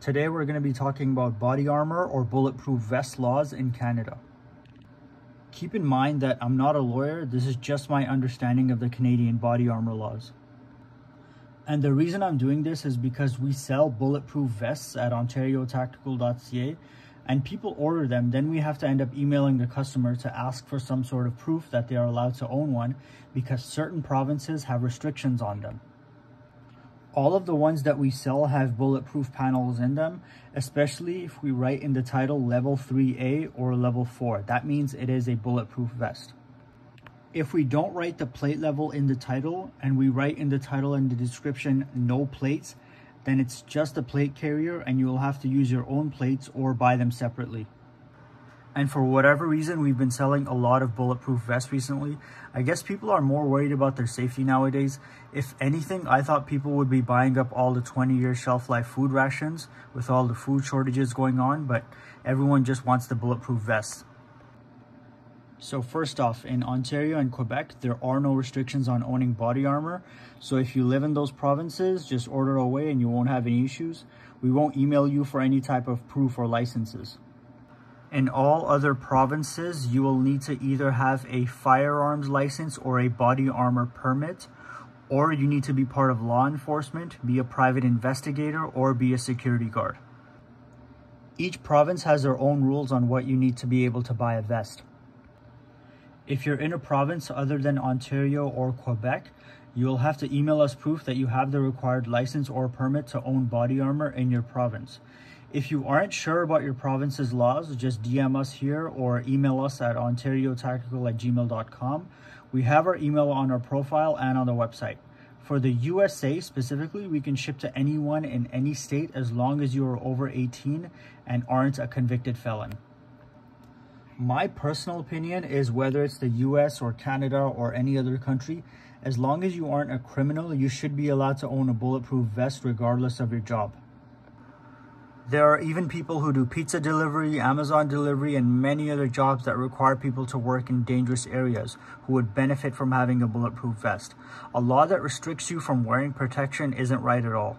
Today we're going to be talking about body armor or bulletproof vest laws in Canada. Keep in mind that I'm not a lawyer, this is just my understanding of the Canadian body armor laws. And the reason I'm doing this is because we sell bulletproof vests at ontariotactical.ca and people order them, then we have to end up emailing the customer to ask for some sort of proof that they are allowed to own one because certain provinces have restrictions on them. All of the ones that we sell have bulletproof panels in them, especially if we write in the title level 3A or level 4. That means it is a bulletproof vest. If we don't write the plate level in the title and we write in the title and the description no plates, then it's just a plate carrier and you will have to use your own plates or buy them separately. And for whatever reason, we've been selling a lot of bulletproof vests recently. I guess people are more worried about their safety nowadays. If anything, I thought people would be buying up all the 20 year shelf life food rations with all the food shortages going on, but everyone just wants the bulletproof vest. So first off, in Ontario and Quebec, there are no restrictions on owning body armor. So if you live in those provinces, just order away and you won't have any issues. We won't email you for any type of proof or licenses. In all other provinces, you will need to either have a firearms license or a body armor permit, or you need to be part of law enforcement, be a private investigator, or be a security guard. Each province has their own rules on what you need to be able to buy a vest. If you're in a province other than Ontario or Quebec, you'll have to email us proof that you have the required license or permit to own body armor in your province. If you aren't sure about your province's laws, just DM us here or email us at ontariotactical at gmail.com. We have our email on our profile and on the website. For the USA specifically, we can ship to anyone in any state as long as you are over 18 and aren't a convicted felon. My personal opinion is whether it's the US or Canada or any other country, as long as you aren't a criminal, you should be allowed to own a bulletproof vest regardless of your job. There are even people who do pizza delivery, Amazon delivery, and many other jobs that require people to work in dangerous areas who would benefit from having a bulletproof vest. A law that restricts you from wearing protection isn't right at all.